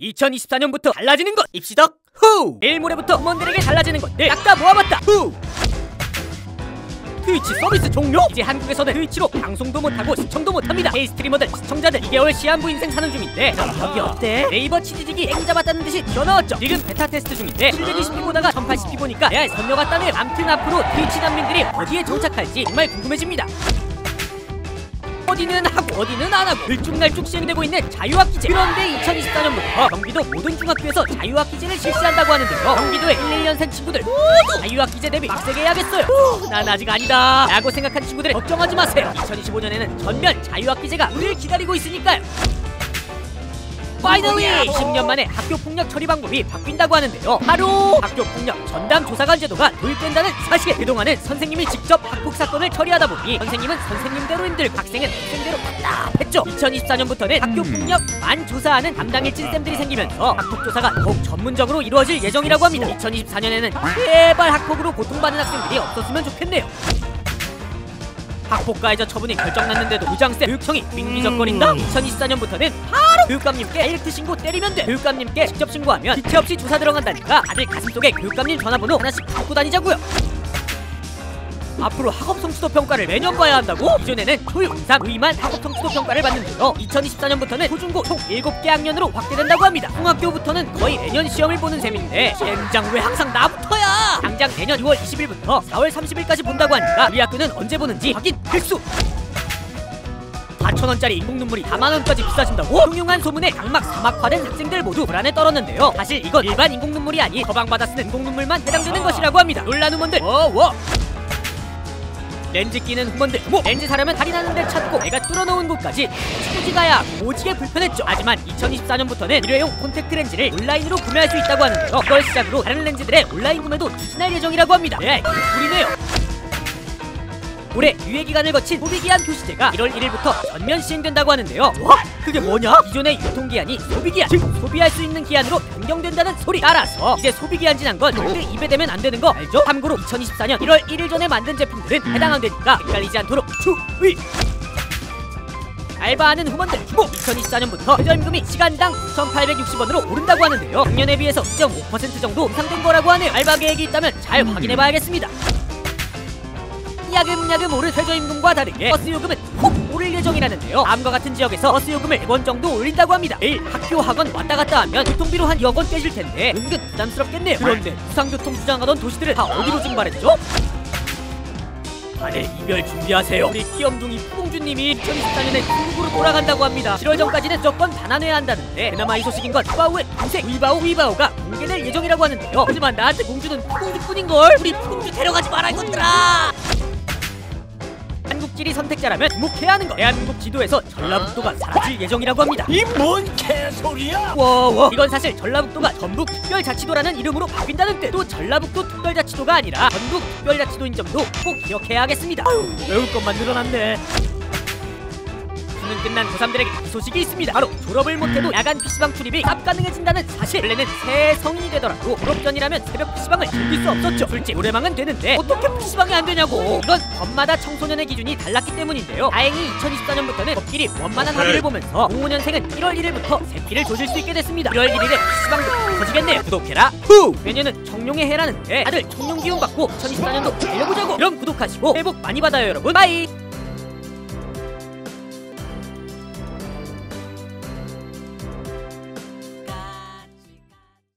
2024년부터 달라지는 것! 입시덕! 후! 내일 모레부터 부모들에게 달라지는 것들 싹다 모아봤다! 후! 트위치 서비스 종료! 이제 한국에서는 트위치로 방송도 못하고 시청도 못합니다! K-streamer들 시청자들 2개월 시한부 인생 사는 중인데! 여기 어때? 네이버 치지직이 땡 잡았다는 듯이 튀어나왔죠? 지금 베타 테스트 중인데 720p 보다가 1080p 보니까 레알 선녀 같다네요 암튼 앞으로 트위치 난민들이 어디에 정착할지 정말 궁금해집니다 어디는 하고 어디는 안 하고 들쭉날쭉 시행되고 있는 자유학기제 그런데 2024년부터 경기도 모든 중학교에서 자유학기제를 실시한다고 하는데요. 경기도의 1, 1년생 친구들 모두! 자유학기제 대비 빡세게 해야겠어요. 후, 난 아직 아니다 라고 생각한 친구들 걱정하지 마세요. 2025년에는 전면 자유학기제가 우리를 기다리고 있으니까요 파이널리 10년 만에 학교 폭력 처리 방법이 바뀐다고 하는데요. 바로 학교 폭력 전담 조사관 제도가 도입된다는 사실. 그동안은 선생님이 직접 학폭 사건을 처리하다 보니 선생님은 선생님대로 힘들 학생은 학생대로 답답했죠. 2024년부터는 학교 폭력 만 조사하는 담당 일진 쌤들이 생기면서 학폭 조사가 더욱 전문적으로 이루어질 예정이라고 합니다. 2024년에는 제발 학폭으로 고통받는 학생들이 없었으면 좋겠네요. 학폭가해자 처분이 결정났는데도 부장쌤 교육청이 빙비적거린다. 2024년부터는 바로 교육감님께 다이렉트 신고 때리면 돼. 교육감님께 직접 신고하면 기체 없이 조사 들어간다니까. 다들 가슴속에 교육감님 전화번호 하나씩 갖고 다니자고요 앞으로 학업 성취도 평가를 매년 봐야 한다고? 이전에는 초육 이상 의만 학업 성취도 평가를 받는데요. 2024년부터는 초중고 총 7개 학년으로 확대된다고 합니다. 중학교부터는 거의 매년 시험을 보는 셈인데 젠장 왜 항상 나부터야! 당장 내년 2월 20일부터 4월 30일까지 본다고 하니까 우리 학교는 언제 보는지 확인 필수! 4천원짜리 인공 눈물이 4만원까지 비싸진다고? 흉흉한 소문에 각막 사막화된 학생들 모두 불안에 떨었는데요. 사실 이건 일반 인공 눈물이 아닌 처방받아 쓰는 인공 눈물만 해당되는 것이라고 합니다. 놀란 후문들. 워워 렌즈 끼는 후원들 뭐 렌즈 사려면 할인하는 데 찾고 내가 뚫어놓은 곳까지 굳이 가야 오지게 불편했죠. 하지만 2024년부터는 일회용 콘택트 렌즈를 온라인으로 구매할 수 있다고 하는데요. 이걸 시작으로 다른 렌즈들의 온라인 구매도 추진할 예정이라고 합니다. 네 불이네요 올해 유예 기간을 거친 소비기한 표시제가 1월 1일부터 전면 시행된다고 하는데요. 와 그게 뭐냐? 기존의 유통기한이 소비기한 즉 소비할 수 있는 기한으로 변경된다는 소리. 따라서 이제 소비기한 지난 건 절대 입에 대면 안 되는 거 알죠? 참고로 2024년 1월 1일 전에 만든 제품들은 해당 안 되니까 헷갈리지 않도록注意 알바하는 후원들 뭐 2024년부터 최저임금이 시간당 9,860원으로 오른다고 하는데요. 작년에 비해서 2.5% 정도 인상된 거라고 하네요. 알바 계획이 있다면 잘 확인해봐야겠습니다 야금야금 오른 최저임금과 다르게 버스 요금은 훅 오를 예정이라는데요. 다음과 같은 지역에서 버스 요금을 1원 정도 올린다고 합니다. 매일 학교 학원 왔다 갔다 하면 교통비로 한 2억 원 떼질 텐데 은근 부담스럽겠네요. 그런데 무상교통 주장하던 도시들은 다 어디로 증발했죠? 다들 이별 준비하세요. 우리 귀염둥이 푸공주님이 2024년에 중국으로 돌아간다고 합니다. 7월 전까지는 무조건 반환해야 한다는데 그나마 희소식인 건 푸바오의 동생 루이바오 후이바오가 공개될 예정이라고 하는데요. 하지만 나한테 공주는 푸공주뿐인걸. 우리 푸공주 데려가지 마라 이것들아 한국지리 선택자라면 주목해야 하는 것. 대한민국 지도에서 전라북도가 사라질 예정이라고 합니다. 이 뭔 개소리야? 와와. 이건 사실 전라북도가 전북 특별자치도라는 이름으로 바뀐다는 뜻 또 전라북도 특별자치도가 아니라 전북 특별자치도인 점도 꼭 기억해야 하겠습니다. 아유 외울 것만 늘어났네 수능 끝난 고3들에게 이 소식이 있습니다. 바로 졸업을 못해도 야간 PC방 출입이 쌉 가능해진다는 사실. 원래는 새 성인이 되더라도 졸업 전이라면 새벽 PC방을 즐길 수 없었죠. 솔직히 노래방은 되는데 어떻게 PC방이 안 되냐고. 이건 법마다 청소년의 기준이 달랐기 때문인데요. 다행히 2024년부터는 법끼리 원만한 합의를 보면서 05년생은 1월 1일부터 새끼를 조질 수 있게 됐습니다. 1월 1일에 PC방도 터지겠네요. 구독해라. 후! 내년은 청룡의 해라는데 다들 청룡 기운 받고 2024년도 달려보자고. 그럼 구독하시고 새해 복 많이 받아요 여러분. 바이